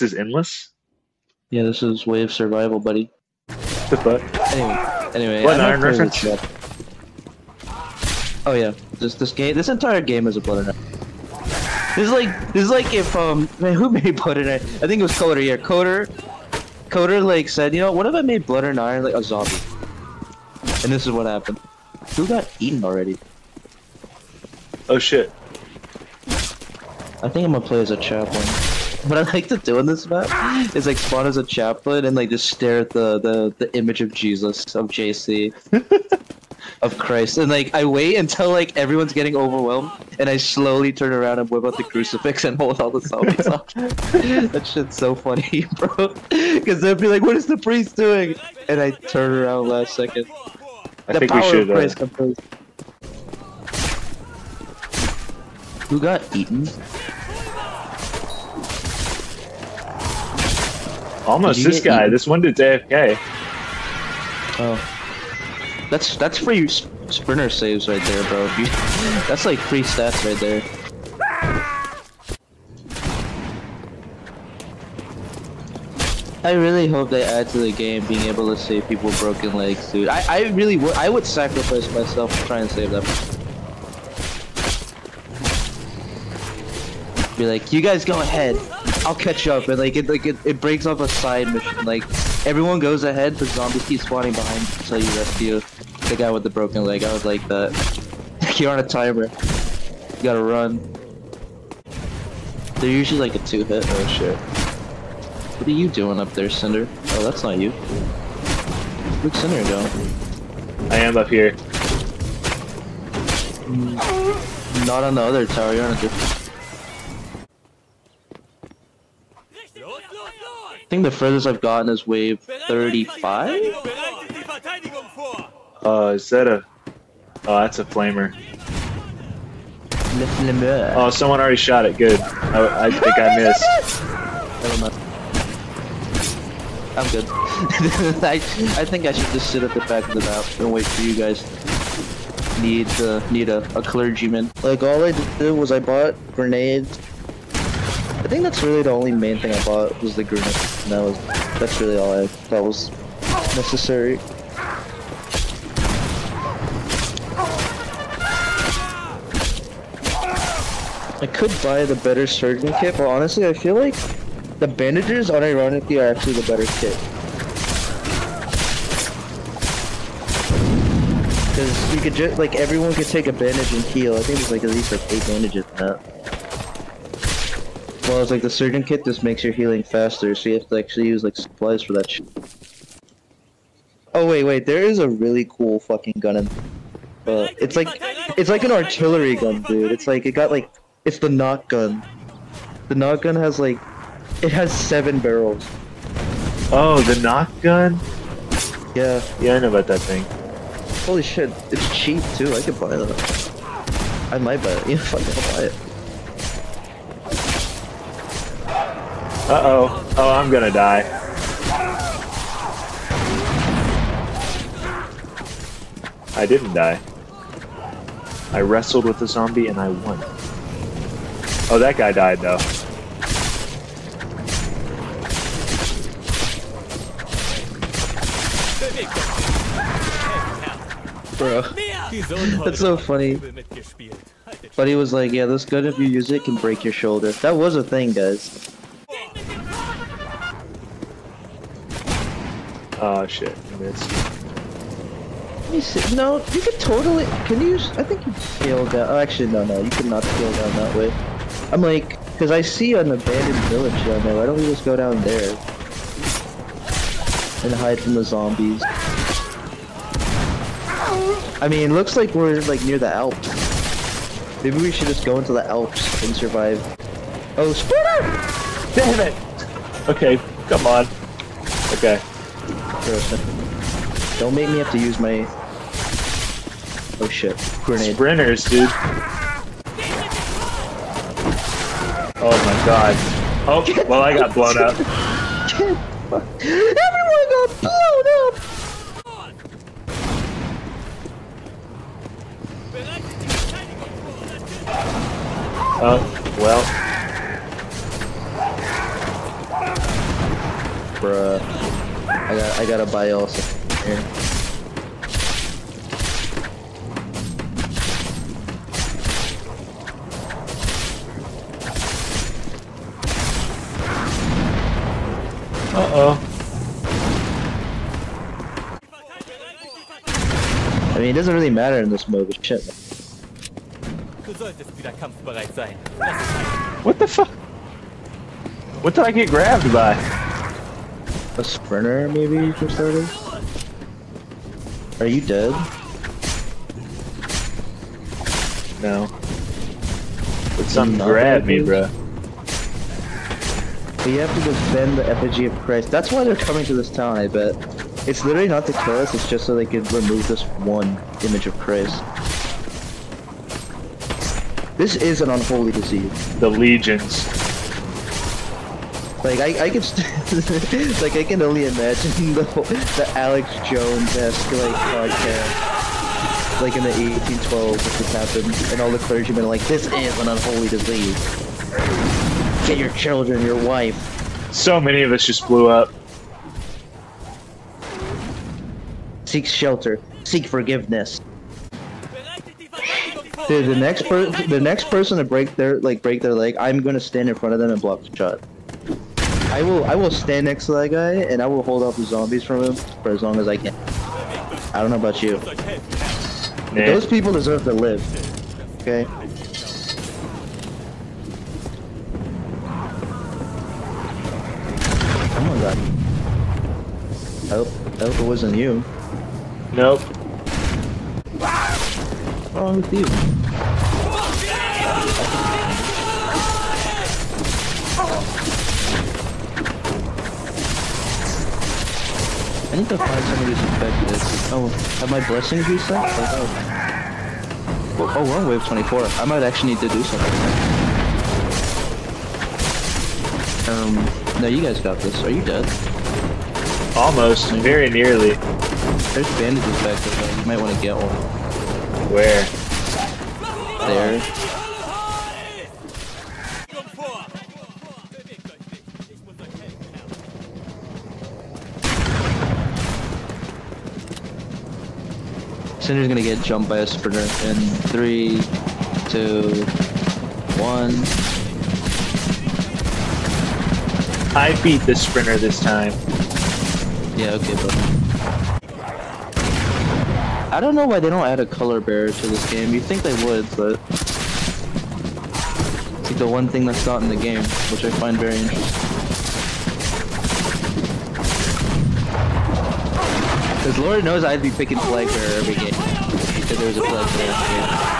This is endless. Yeah, this is Wave Survival, buddy. The fuck? Anyway, anyway. What, I an might iron reference? Oh yeah, this this game, this entire game is a Blood and Iron. This is like this is like if um man who made Blood and Iron? I think it was Coder. Yeah, Coder. Coder like said, you know, what if I made Blood and Iron like a zombie? And this is what happened. Who got eaten already? Oh shit. I think I'm gonna play as a chaplain. What I like to do in this map is like spawn as a chaplain and like just stare at the the, the image of Jesus of JC of Christ and like I wait until like everyone's getting overwhelmed and I slowly turn around and whip out the crucifix and hold all the zombies off. that shit's so funny, bro. Because they'll be like, "What is the priest doing?" And I turn around last second. I the think power we should. of Christ Uh, comes. Who got eaten? Almost this guy. eaten? This one did AFK. Oh. That's that's free sprinter saves right there, bro. You, that's like free stats right there. I really hope they add to the game being able to save people with broken legs, dude. I, I really would I would sacrifice myself to try and save them. Be like, you guys go ahead. I'll catch up, and like it like it, it breaks off a side mission. Like everyone goes ahead, but zombies keep spawning behind until you rescue the guy with the broken leg. I was like that. You're on a timer. You gotta run. They're usually like a two hit. Oh shit. What are you doing up there, Cinder? Oh, that's not you. Where'd Cinder go? I am up here. Not on the other tower, you're on a different. Think the furthest I've gotten is wave 35? Bereitet die Verteidigung vor! Uh, is that a? Oh, that's a flamer. Oh. Oh, someone already shot it. Good. I, I think I missed. I'm good. I, I think I should just sit at the back of the map and wait for you guys. Need uh, need a, a clergyman. Like all I did was I bought grenades. I think that's really the only main thing I bought was the grenade. And that was that's really all I that was necessary. I could buy the better surgeon kit, but honestly, I feel like the bandages, unironically, are actually the better kit. Because you could just, like, everyone could take a bandage and heal. I think there's, like, at least, like, eight bandages in that. Well, it's like the surgeon kit just makes your healing faster, so you have to actually use, like, supplies for that shit. Oh, wait, wait, there is a really cool fucking gun in uh, it's like, it's like an artillery gun, dude. It's like, it got, like, it's the Nock gun. The Nock gun has, like, it has seven barrels. Oh, the Nock gun. Yeah. Yeah, I know about that thing. Holy shit, it's cheap too. I could buy that. I might buy it. Yeah, fuck I'll buy it. Uh oh. I'm gonna die. I didn't die. I wrestled with the zombie and I won. Oh, that guy died though. Bro. That's so funny. Buddy was like, yeah, this gun, if you use it, can break your shoulder. That was a thing, guys. Oh shit, missed. Let me see. No, you could totally. Can you? I think you scale down. Oh, actually, no, no, you cannot scale down that way. I'm like, because I see an abandoned village down there. Why don't we just go down there and hide from the zombies? I mean, looks like we're like near the Alps. Maybe we should just go into the Alps and survive. Oh, Splinter! Damn it! Okay, come on. Okay. Don't make me have to use my. Oh shit! Grenade. Sprinters, dude. Oh my god. Oh, well, I got blown up. Everyone got blown up! Bereitet die Verteidigung vor! Oh, well. Bruh. I got I gotta buy also. Here. Uh-oh. I mean, it doesn't really matter in this mode, but shit. Du solltest wieder kampfbereit sein. Lass es sein. What the fuck? What did I get grabbed by? A sprinter, maybe, for starters? Are you dead? No. But something Not grabbed me, bro. You have to defend the effigy of Christ. That's why they're coming to this town, I bet. It's literally not to kill us, it's just so they can remove this one image of Christ. This is an unholy disease. The legions. Like, I, I can, st- like, I can only imagine the, the Alex Jones-esque, like, podcast. Like in the 1812, if this happened, and all the clergymen are like, this is an unholy disease. Get your children, your wife. So many of us just blew up. Seek shelter. Seek forgiveness. Bereitet die Verteidigung vor. Dude, the next per the next person to break their like break their leg, I'm gonna stand in front of them and block the shot. I will I will stand next to that guy and I will hold off the zombies from him for as long as I can. I don't know about you. Those people deserve to live. Okay. Oh my god. I hope, I hope it wasn't you. Nope. What's wrong with you? Need to find somebody who's infected. Oh, have my blessings reset? Oh, oh. oh, we're on wave 24. I might actually need to do something. Um, no, you guys got this. Are you dead? Almost. Very nearly. There's bandages back there. though. You might want to get one. Where? There. Cinder's gonna get jumped by a sprinter in three, two, one. I beat the sprinter this time. Yeah, okay, bro. I don't know why they don't add a color bearer to this game. You'd think they would, but it's like the one thing that's not in the game, which I find very interesting. Because Lord knows I'd be picking flag bearer every game. If there was a flag in the game.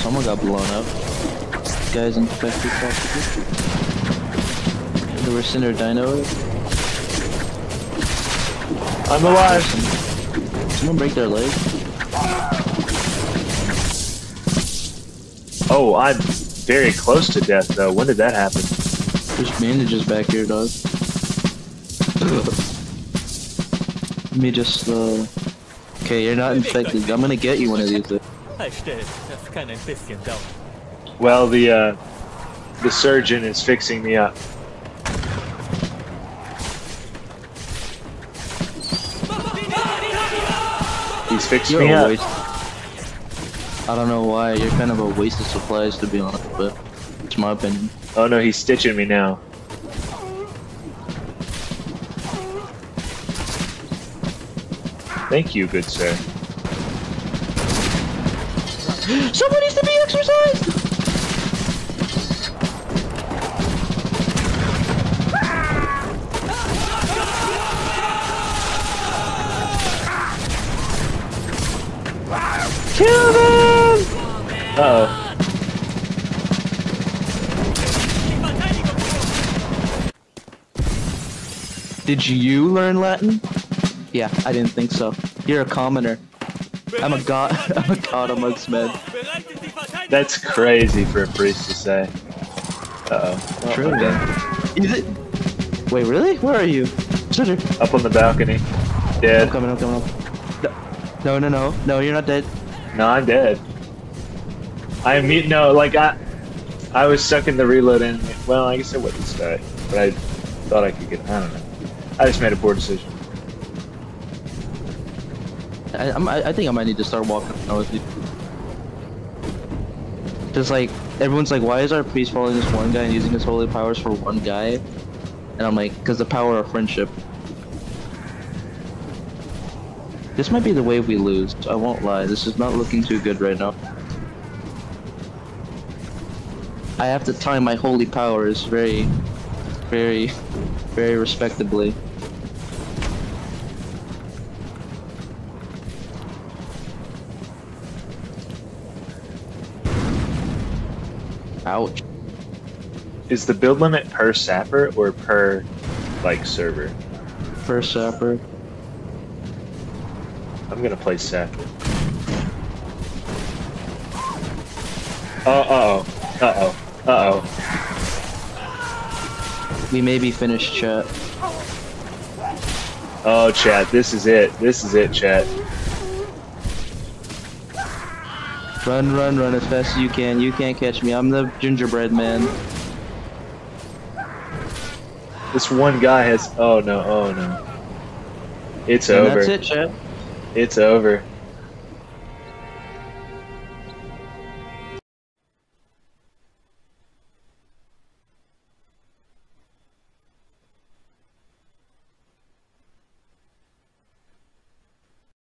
Someone got blown up. Guys infected possibly. There were Cinder Dino. I'm alive. Someone break their leg. Oh, I'm very close to death though. When did that happen? There's bandages back here, dog. Let me just, uh... Okay, you're not infected. I'm gonna get you one of these. days. Halt still. Das kann ein bisschen dauern. Well, the uh, the surgeon is fixing me up. He's fixed You're me up. waste. I don't know why. You're kind of a waste of supplies, to be honest, but it's my opinion. Oh no, he's stitching me now. Thank you, good sir. Someone needs to be exercised! Kill them! Uh oh. Did you learn Latin? Yeah, I didn't think so. You're a commoner. I'm a god. I'm a god amongst men. Bereitet die Verteidigung That's crazy for a priest to say. Uh oh. True. okay. Is it? Wait, really? Where are you? Sutter. Up on the balcony. I'm Dead. coming. I'm coming. Up. No, no, no, no. You're not dead. No, I'm dead. I mute. No, like I. I was stuck in the reload and well, I guess I wouldn't start, but I thought I could get. I don't know. I just made a poor decision. I, I'm, I think I might need to start walking with you. Like everyone's like, why is our priest following this one guy and using his holy powers for one guy? And I'm like, because the power of friendship. This might be the way we lose. I won't lie. This is not looking too good right now. I have to time my holy powers very, very, very respectably. Ouch. Is the build limit per sapper or per like server? First sapper. I'm gonna play sapper. Uh oh. Uh oh. We may be finished, chat. Oh, chat. This is it. This is it, chat. Run, run, run as fast as you can. You can't catch me. I'm the gingerbread man. This one guy has. Oh no. Oh no. It's And over. that's it, chat. It's over.